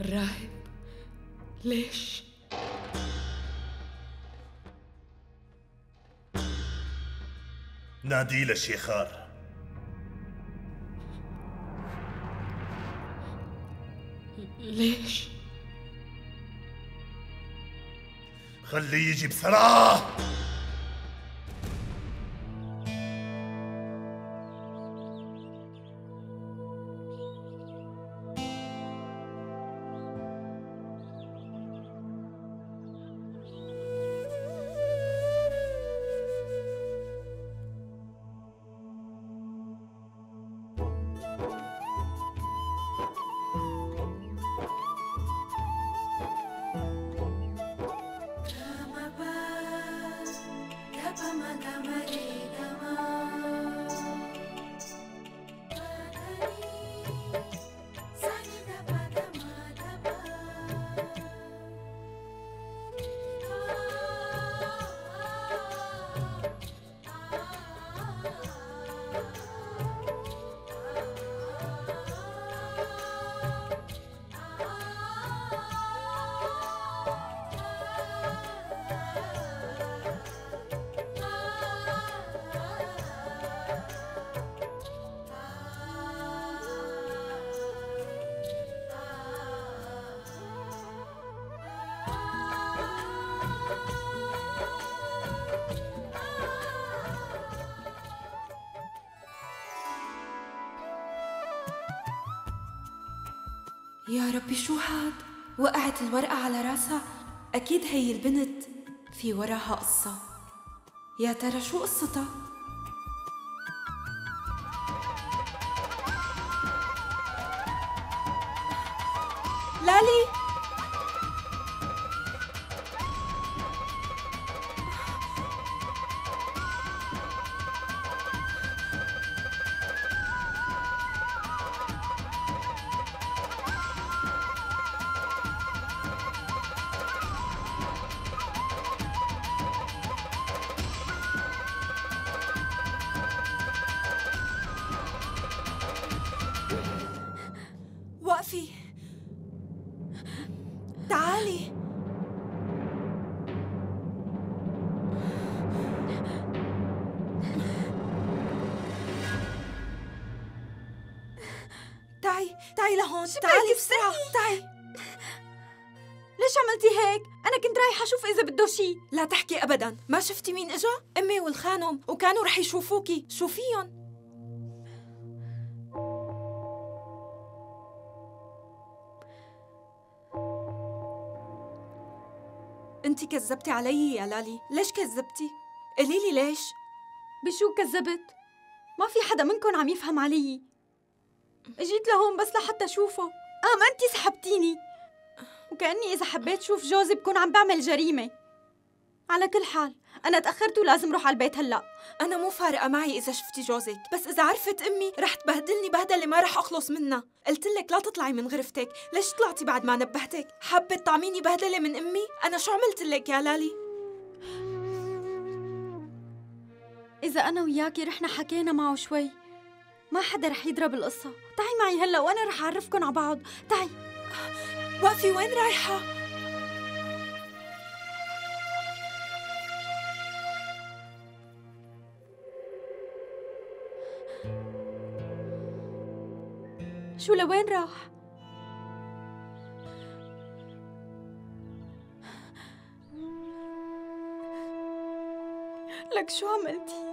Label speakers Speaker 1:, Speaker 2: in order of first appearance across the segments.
Speaker 1: الراهب ليش؟
Speaker 2: نادي للشيخار
Speaker 1: ليش؟
Speaker 2: خليه يجي بسرعة
Speaker 3: يا ربي شو هاد؟ وقعت الورقة على راسها؟ أكيد هي البنت في وراها قصة. يا ترى شو قصتها؟ لهون تعالي بسرعة تعي
Speaker 4: ليش عملتي هيك؟ أنا كنت رايحة أشوف إذا بده شي
Speaker 3: لا تحكي أبدا ما شفتي مين إجا؟ أمي والخانم وكانوا رح يشوفوكي شوفيهم انت كذبتي علي يا لالي ليش كذبتي؟ قولي لي ليش؟
Speaker 4: بشو كذبت؟ ما في حدا منكم عم يفهم علي اجيت لهون بس لحتى اشوفه. آه ما انتي سحبتيني. وكأني إذا حبيت شوف جوزي بكون عم بعمل جريمة. على كل حال أنا تأخرت ولازم روح على البيت هلأ.
Speaker 3: أنا مو فارقة معي إذا شفتي جوزك بس إذا عرفت أمي رح تبهدلني بهدلة ما رح أخلص منها. قلت لك لا تطلعي من غرفتك ليش طلعتي بعد ما نبهتك؟ حابة تطعميني بهدلة من أمي؟ أنا شو عملت لك يا لالي؟
Speaker 4: إذا أنا وياكي رحنا حكينا معه شوي. ما حدا رح يضرب القصة تعي معي هلأ وأنا رح أعرفكن على بعض تعي
Speaker 3: وقفي وين رايحة؟
Speaker 4: شو لوين راح؟ لك شو عملتي؟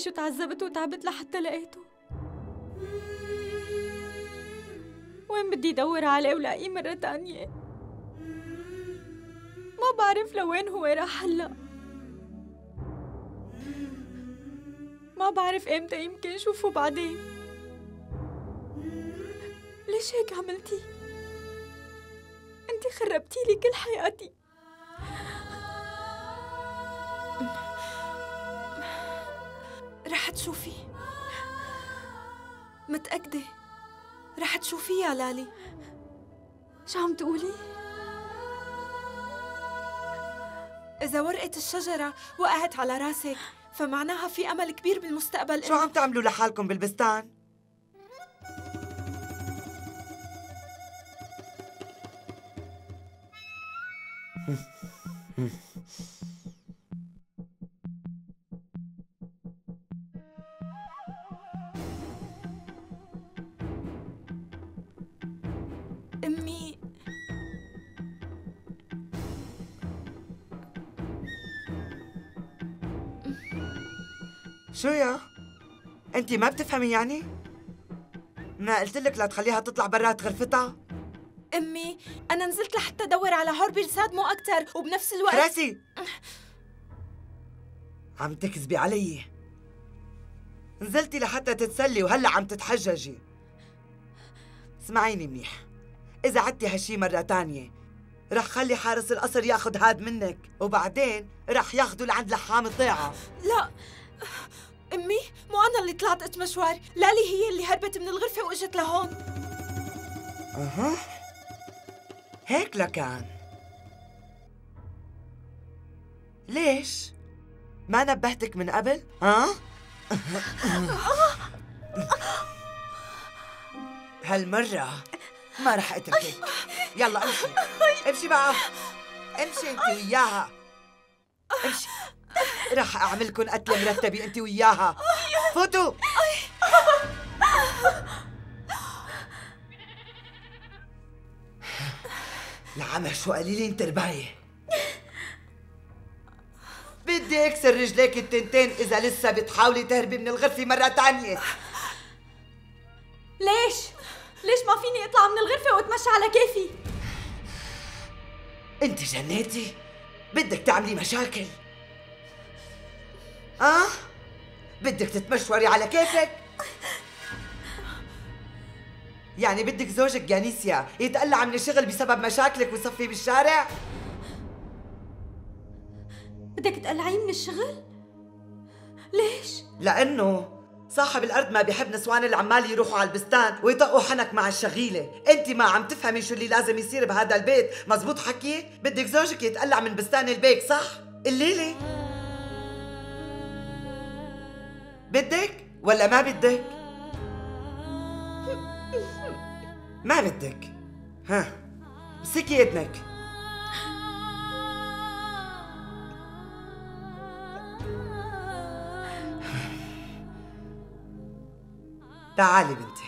Speaker 4: شو تعذبت وتعبت لحتى لقيته وين بدي دور عليه ولاقيه مرة تانية؟ ما بعرف لوين هو راح هلأ. ما بعرف إمتى يمكن شوفه بعدين. ليش هيك عملتي؟ انت خربتي لي كل حياتي.
Speaker 3: متأكدة رح تشوفيه يا لالي
Speaker 4: شو عم تقولي؟
Speaker 3: إذا ورقة الشجرة وقعت على راسك فمعناها في أمل كبير بالمستقبل
Speaker 5: شو عم تعملوا لحالكم بالبستان؟
Speaker 3: أمي
Speaker 5: شو يا؟ انت ما بتفهمي يعني؟ ما قلت لك لا تخليها تطلع برات غرفتها؟
Speaker 3: أمي أنا نزلت لحتى أدور على هاربي رساد مو أكتر وبنفس الوقت
Speaker 5: راسي عم تكذبي علي نزلتي لحتى تتسلي وهلأ عم تتحججي اسمعيني منيح إذا عدتي هالشي مرة تانية رح خلي حارس القصر ياخد هاد منك وبعدين رح ياخدوا لعند لحام الضيعة
Speaker 3: لا أمي مو أنا اللي طلعت قد مشوار لالي هي اللي هربت من الغرفة وإجت لهون
Speaker 5: أها هيك لكان ليش؟ ما نبهتك من قبل؟ ها؟ هالمرة ما رح أتركك. يلا أمشي. أمشي بقى. أمشي أنت وياها. أمشي. رح أعملكن قتل مرتبة أنت وياها. فوتوا. العمى شو قليلين ترباية بدي أكسر رجليك التنتين إذا لسه بتحاولي تهربي من الغرفة مرة تانية.
Speaker 4: ليش؟ ليش ما فيني اطلع من الغرفة واتمشى على كيفي؟
Speaker 5: انت جنيتي بدك تعملي مشاكل آه بدك تتمشوري على كيفك يعني بدك زوجك جانيسيا يتقلع من الشغل بسبب مشاكلك ويصفي بالشارع
Speaker 4: بدك تقلعيه من الشغل؟ ليش؟
Speaker 5: لأنه صاحب الأرض ما بيحب نسوان العمال يروحوا على البستان ويطقوا حنك مع الشغيلة. أنت ما عم تفهمي شو اللي لازم يصير بهذا البيت. مزبوط حكي؟ بدك زوجك يتقلع من بستان البيت صح؟ الليلة. بدك ولا ما بدك؟ ما بدك. ها مسكي يدنك تعالي بنتي.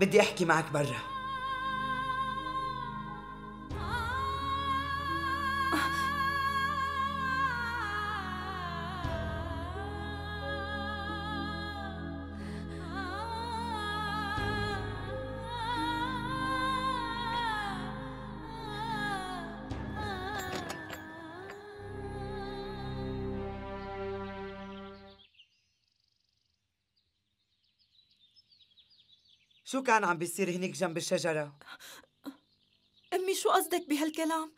Speaker 5: بدي أحكي معك برا. شو كان عم بيصير هنيك جنب الشجرة؟
Speaker 3: أمي شو قصدك بهالكلام؟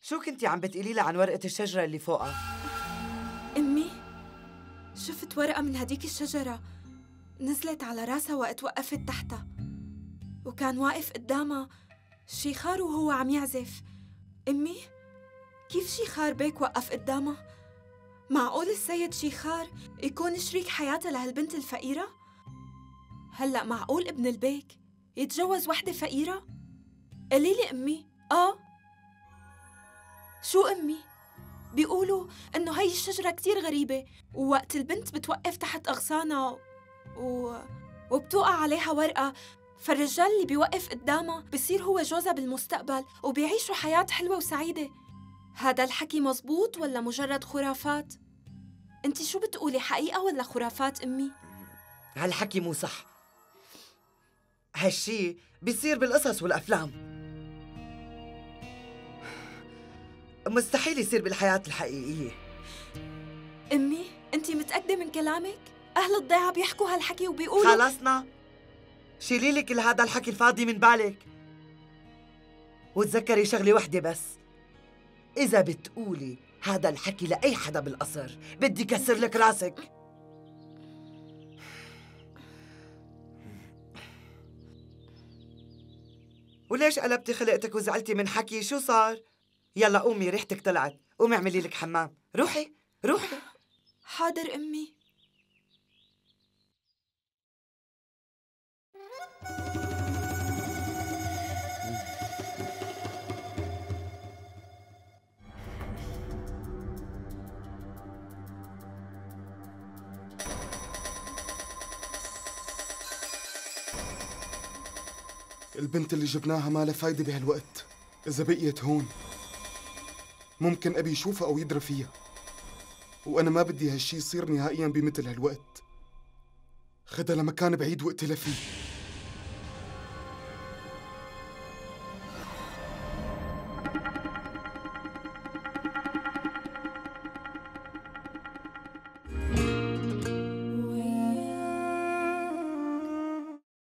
Speaker 5: شو كنتي عم بتقولي لها عن ورقة الشجرة اللي فوقها؟
Speaker 3: أمي شفت ورقة من هديك الشجرة نزلت على راسها وقت وقفت تحتها وكان واقف قدامها شيخار وهو عم يعزف أمي كيف شيخار بيك وقف قدامها؟ معقول السيد شيخار يكون شريك حياتها لهالبنت الفقيرة؟ هلأ معقول ابن البيك يتجوز وحدة فقيرة؟ قليلي أمي آه شو أمي؟ بيقولوا إنه هي الشجرة كتير غريبة ووقت البنت بتوقف تحت أغصانها و... وبتوقع عليها ورقة فالرجال اللي بيوقف قدامها بصير هو جوزها بالمستقبل وبيعيشوا حياة حلوة وسعيدة هذا الحكي مزبوط ولا مجرد خرافات؟ انت شو بتقولي حقيقة ولا خرافات أمي؟
Speaker 5: هالحكي مو صح هالشي بيصير بالقصص والأفلام. مستحيل يصير بالحياة الحقيقية.
Speaker 3: أمي أنت متأكدة من كلامك؟ أهل الضيعة بيحكوا هالحكي وبيقولوا
Speaker 5: خلصنا شيلي لي كل هذا الحكي الفاضي من بالك. وتذكري شغلة وحدة بس. إذا بتقولي هذا الحكي لأي حدا بالقصر بدي كسر لك راسك. وليش قلبتي خلقتك وزعلتي من حكي؟ شو صار؟ يلا قومي ريحتك طلعت. قومي اعملي لك حمام. روحي روحي.
Speaker 3: حاضر أمي.
Speaker 6: البنت اللي جبناها ما لها فايدة بهالوقت إذا بقيت هون ممكن أبي يشوفها أو يدرى فيها. وأنا ما بدي هالشي يصير نهائيا بمثل هالوقت. خدها لمكان بعيد واقتلها فيه